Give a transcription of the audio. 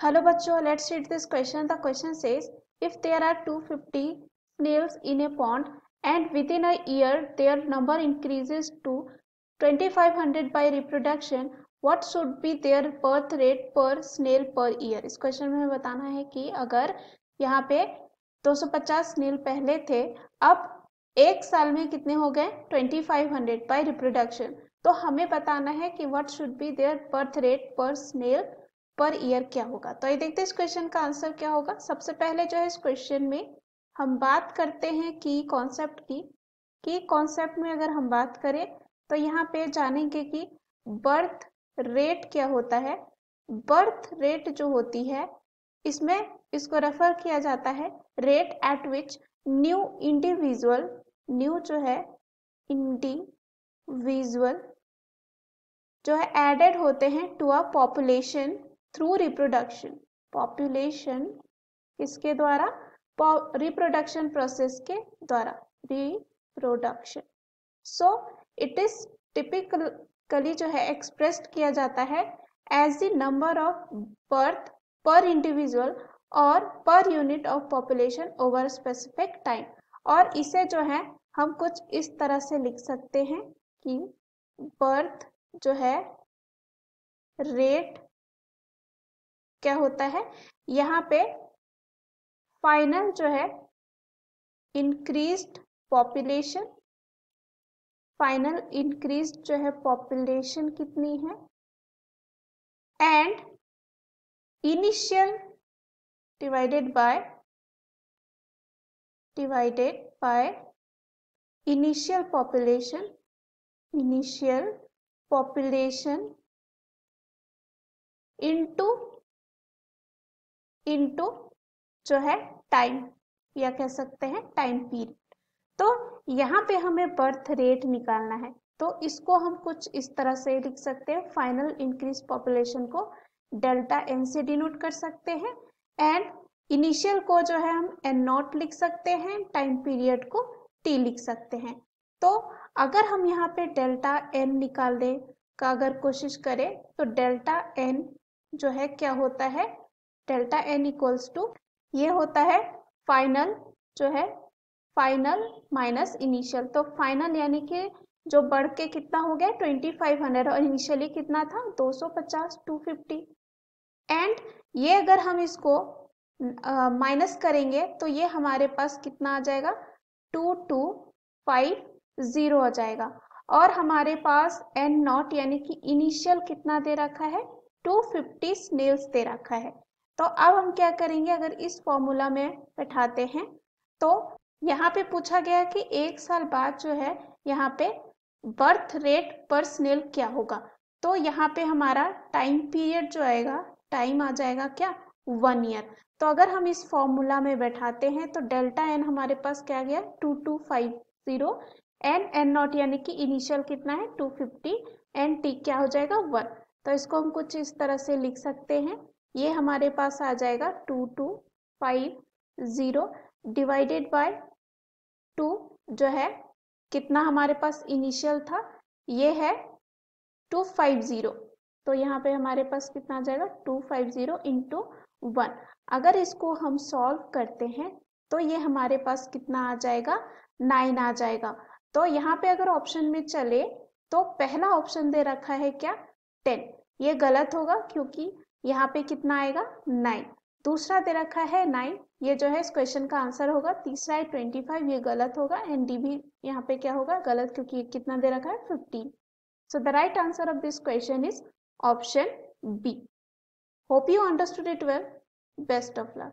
Hello बच्चों let's read this question the question says if there are 250 snails in a pond and within a year their number increases to 2500 by reproduction what should be their birth rate per snail per year इस question में बताना है कि अगर यहाँ पे 250 snail पहले थे, अब एक साल में कितने हो गए? 2500 बाय रिप्रोडक्शन तो हमें बताना है कि what should be their birth rate per snail per year क्या होगा? तो ये देखते हैं इस क्वेश्चन का आंसर क्या होगा। सबसे पहले जो है इस क्वेश्चन में हम बात करते हैं की कॉन्सेप्ट की। की कॉन्सेप्ट में अगर हम बात करें तो यहाँ पे जानेंगे कि बर्थ रेट क्या होता है। बर्थ रेट जो होती है, इसमें इसको रेफर किया जाता है rate at which new individual new जो है इंडिविजुअल जो है एडेड होते हैं to a population through reproduction population किसके द्वारा? रिप्रोडक्शन प्रोसेस के द्वारा reproduction so it is typically जो है एक्सप्रेस्ड किया जाता है as the number of birth per individual और per unit of population over specific time और इसे जो है, हम कुछ इस तरह से लिख सकते हैं कि बर्थ जो है रेट क्या होता है? यहाँ पे फाइनल जो है इंक्रीज्ड पॉपुलेशन फाइनल इंक्रीज जो है पॉपुलेशन कितनी है? And initial divided by divided by initial population initial population into into जो है टाइम या कह सकते हैं टाइम पीरियड तो यहाँ पे हमें बर्थ रेट निकालना है। तो इसको हम कुछ इस तरह से लिख सकते हैं। फाइनल इंक्रीज पॉपुलेशन को डेल्टा एन से डिनोट कर सकते हैं। एंड इनिशियल को जो है हम एन नॉट लिख सकते हैं। टाइम पीरियड को टी लिख सकते हैं। तो अगर हम यहाँ पे डेल्टा एन निकालने का अगर कोशिश करें तो डेल्टा एन जो है क्या होता है? डेल्टा एन इक्वल्स टू ये होता है फाइनल जो है फाइनल माइनस इनिशियल। तो फाइनल यानी कि जो बढ़ के कितना हो गया ट्वेंटी फाइव हंड्रेड और इनिशियली कितना था दो सौ पचास टू फिफ्टी। एंड ये अगर हम इसको माइनस uh, करेंगे तो ये हमारे पास कितना आ जाएगा टू टू फाइव ज़ीरो आ जाएगा। और हमारे पास एन नॉट यानी कि इनिशियल कितना दे रखा है टू फिफ्टी स्नेल्स दे रखा है। तो अब हम क्या करेंगे? अगर इस फॉर्मूला में बैठाते हैं तो यहाँ पे पूछा गया कि एक साल बाद जो है, यहाँ पे बर्थ रेट पर स्नेल क्या होगा? तो यहाँ पे हमारा टाइम पीरियड जो आएगा टाइम आ जाएगा क्या? वन ईयर तो अगर हम इस फॉर्मूला में बैठाते हैं तो डेल्टा एन हमारे पास क्या गया? Two two five zero N N naught यानी कि इनिशियल कितना है? टू फिफ्टी एन टी क्या हो जाएगा? वन तो इसको हम कुछ इस तरह से लिख सकते हैं। ये हमारे पास आ जाएगा two two five zero divided by two जो है, कितना हमारे पास इनिशियल था? ये है टू फाइव ज़ीरो। तो यहाँ पे हमारे पास कितना आ जाएगा? Two five zero into one. अगर इसको हम सॉल्व करते हैं तो ये हमारे पास कितना आ जाएगा? नाइन आ जाएगा। तो यहाँ पे अगर ऑप्शन में चले तो पहला ऑप्शन दे रखा है क्या? टेन। ये गलत होगा क्योंकि यहाँ पे कितना आएगा? नाइन दूसरा दे रखा है नाइन ये जो है इस क्वेश्चन का आंसर होगा। तीसरा है ट्वेंटी फाइव ये गलत होगा। एंड डी भी यहाँ पे क्या होगा? गलत, क्योंकि कितना दे रखा है? Fifteen so the right answer of this question is option B hope you understood it well best of luck